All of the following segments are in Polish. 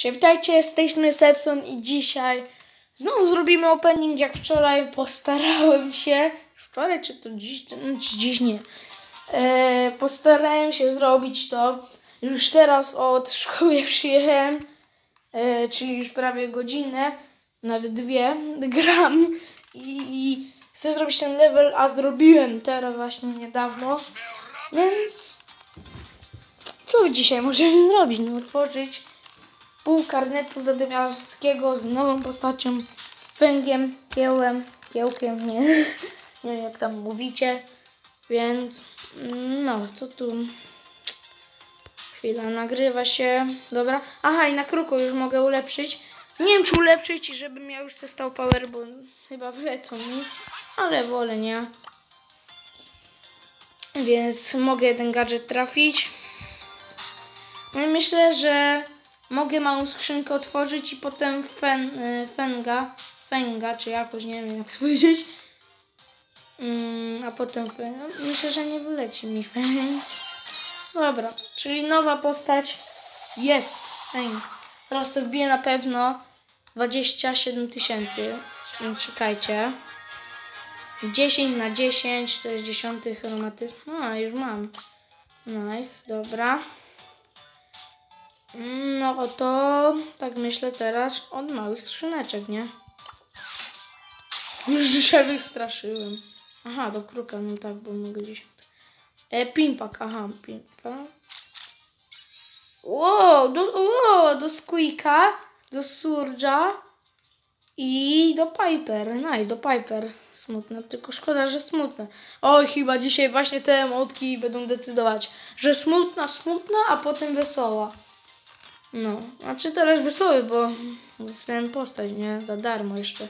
Cześć, witajcie, z tej strony Sepson i dzisiaj znowu zrobimy opening jak wczoraj. Postarałem się, wczoraj czy to dziś, no, czy dziś nie. E, postarałem się zrobić to. Już teraz od szkoły przyjechałem, e, czyli już prawie godzinę, nawet dwie, gram i, i chcę zrobić ten level, a zrobiłem teraz właśnie niedawno. Więc co dzisiaj możemy zrobić? No otworzyć pół karnetu zadymiarskiego z nową postacią węgiem, kiełem, kiełkiem, nie, nie wiem jak tam mówicie, więc no, co tu, chwila, nagrywa się, dobra, aha i na kruku już mogę ulepszyć, nie wiem czy ulepszyć, żebym miał już testał power, bo chyba wlecą mi, ale wolę nie, więc mogę jeden gadżet trafić, no i myślę, że mogę małą skrzynkę otworzyć i potem fen, y, fenga, fenga, czy jakoś, nie wiem jak powiedzieć. Mm, a potem fen, no, myślę, że nie wyleci mi feng. Dobra, czyli nowa postać jest. Feng. Teraz sobie wbiję na pewno 27 tysięcy. Więc Czekajcie. 10 na 10, to jest 10 chromaty. No, już mam. Nice, dobra. No to tak myślę teraz od małych skrzyneczek, nie? Już się wystraszyłem. Aha, do kruka, no tak, bo mogę gdzieś... E, pimpak, aha, pimpak. Wow, do, wow, do Squeaka, do Surge'a i do Piper. Nice, do Piper. Smutne, tylko szkoda, że smutne. Oj, chyba dzisiaj właśnie te emotki będą decydować, że smutna, smutna, a potem wesoła. No, znaczy teraz wesoły, bo dostałem postać, nie? Za darmo jeszcze.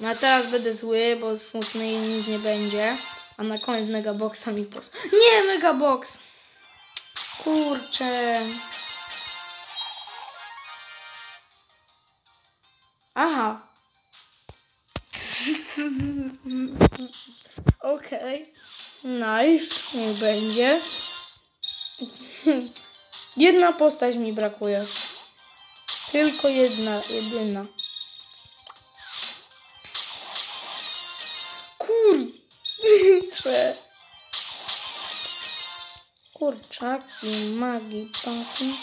No a teraz będę zły, bo smutny i nic nie będzie. A na koniec megaboxa mi pos... Nie, megabox! Kurczę. Aha. Okej. Okay. Nice. Niech będzie. Jedna postać mi brakuje. Tylko jedna, jedyna. Kurczę. Kurczaki, magii, paki.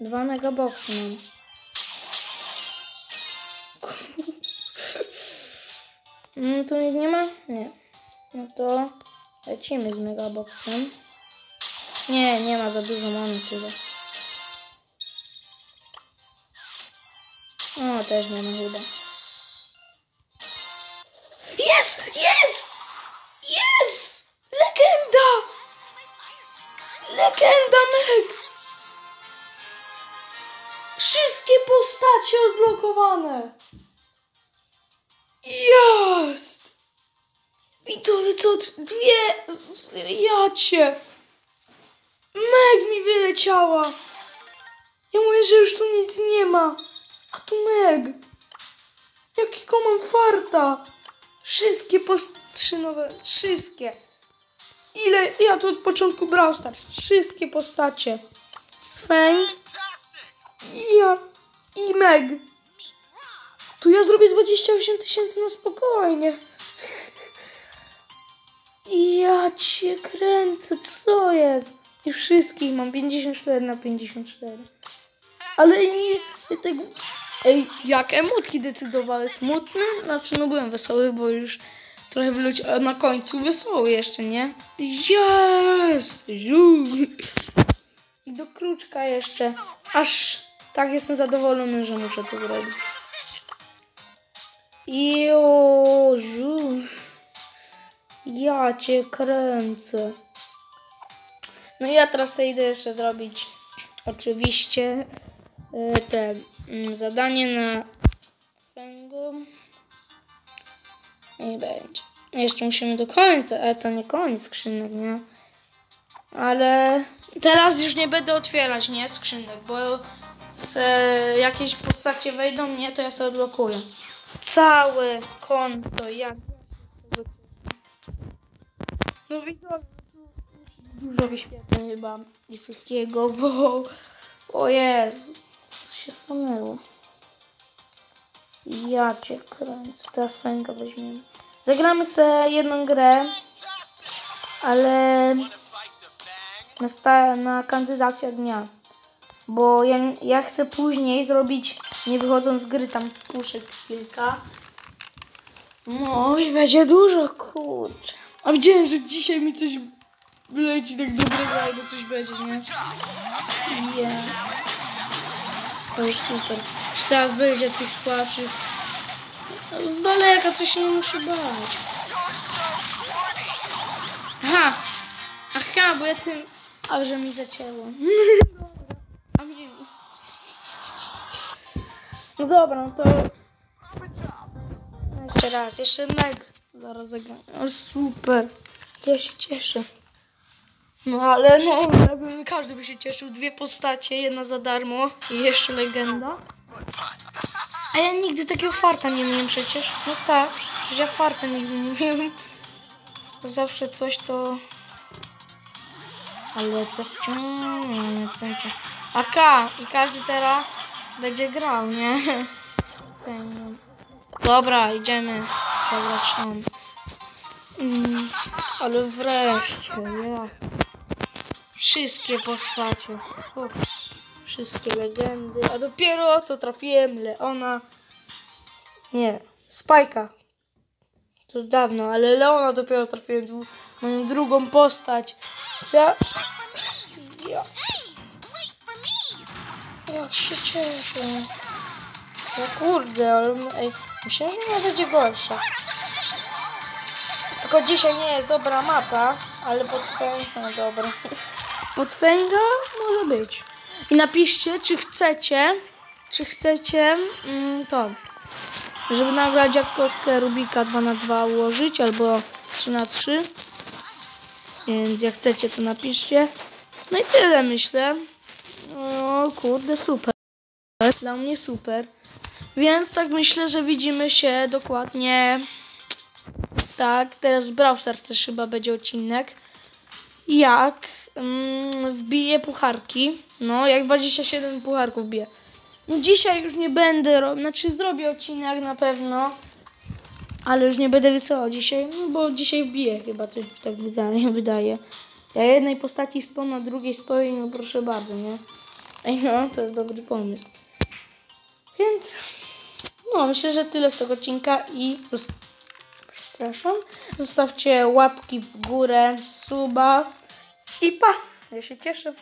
Dwa megaboxy mam. Mm, tu nic nie ma? Nie. No to lecimy z megaboxem. Nie, nie ma za dużo mamy tyle. O, też nie ma chyba. Jest! Jest! Jest! Legenda! Legenda Meg! Wszystkie postacie odblokowane! Jest! Widzowie, co? Dwie... Ja cię! Meg mi wyleciała! Ja mówię, że już tu nic nie ma. A tu Meg! Jakiego mam farta! Wszystkie postrzy nowe, wszystkie! Ile ja tu od początku brał stać? Wszystkie postacie. Feng. I ja. I Meg. Tu ja zrobię 28 tysięcy na spokojnie. Ja cię kręcę, co jest? I wszystkich mam 54 na 54. Ale nie, tego... Ej, jak emotki decydowały? Smutny? Znaczy, no byłem wesoły, bo już trochę wyleci... A na końcu wesoły jeszcze, nie? Jest! I do kruczka jeszcze. Aż tak jestem zadowolony, że muszę to zrobić. Jożu. Ja cię kręcę. No ja teraz idę jeszcze zrobić oczywiście te zadanie na fęgu. I będzie. Jeszcze musimy do końca, ale to nie koniec skrzynek, nie? Ale teraz już nie będę otwierać, nie? Skrzynek, bo se jakieś postacie wejdą, nie? To ja sobie odblokuję. Całe konto, jak No widzowie, dużo wyświetleń chyba i wszystkiego, bo... O Jezu, co się stanęło? Ja cię kręcę. Teraz fajnego weźmiemy. Zagramy sobie jedną grę, ale na, na kandydacja dnia. Bo ja, ja chcę później zrobić, nie wychodząc z gry, tam puszek kilka. No i będzie dużo, kurczę. A widziałem, że dzisiaj mi coś leci tak dobrego, albo coś będzie, nie? Yeah. To jest super. Czy teraz będzie tych słabszych? Z daleka coś nie musi bać. Aha! Aha, bo ja tym... A, że mi zacięło. A. No dobra, no to... Jeszcze raz, jeszcze meg. Zaraz zagram. Super. Ja się cieszę. No ale no, każdy by się cieszył. Dwie postacie, jedna za darmo i jeszcze legenda. A ja nigdy takiego farta nie miałem przecież. No tak, przecież ja farta nigdy nie miałem. Bo zawsze coś to... Ale co wciąż... Nie, co wciąż... Aka! I każdy teraz będzie grał, nie? Dobra, idziemy zagrać tam. Mm, ale wreszcie, ja. Wszystkie postacie. Wszystkie legendy. A dopiero co trafiłem Leona. Nie, Spajka. To dawno, ale Leona dopiero trafiłem moją drugą postać. Co? Ja. Jak się cieszę. O kurde, ale no, ej, myślałem, że ona będzie gorsza. Tylko dzisiaj nie jest dobra mapa, ale pod fęga, no dobra. Pod fęga może być. I napiszcie, czy chcecie, czy chcecie mm, to, żeby nagrać jak kostkę Rubika 2 na 2 ułożyć, albo 3 na 3 Więc jak chcecie, to napiszcie. No i tyle myślę. O kurde, super. Dla mnie super. Więc tak myślę, że widzimy się dokładnie. Tak, teraz Brawl Stars też chyba będzie odcinek. Jak mm, wbiję pucharki. No, jak 27 pucharków wbiję. No dzisiaj już nie będę robił, znaczy zrobię odcinek na pewno. Ale już nie będę wysyłał dzisiaj, no bo dzisiaj wbiję chyba, coś tak wydaje. wydaje. Ja jednej postaci sto, na drugiej stoi, no proszę bardzo, nie? Ej, no, to jest dobry pomysł. Więc, no, myślę, że tyle z tego odcinka i przepraszam, zostawcie łapki w górę, suba i pa, ja się cieszę.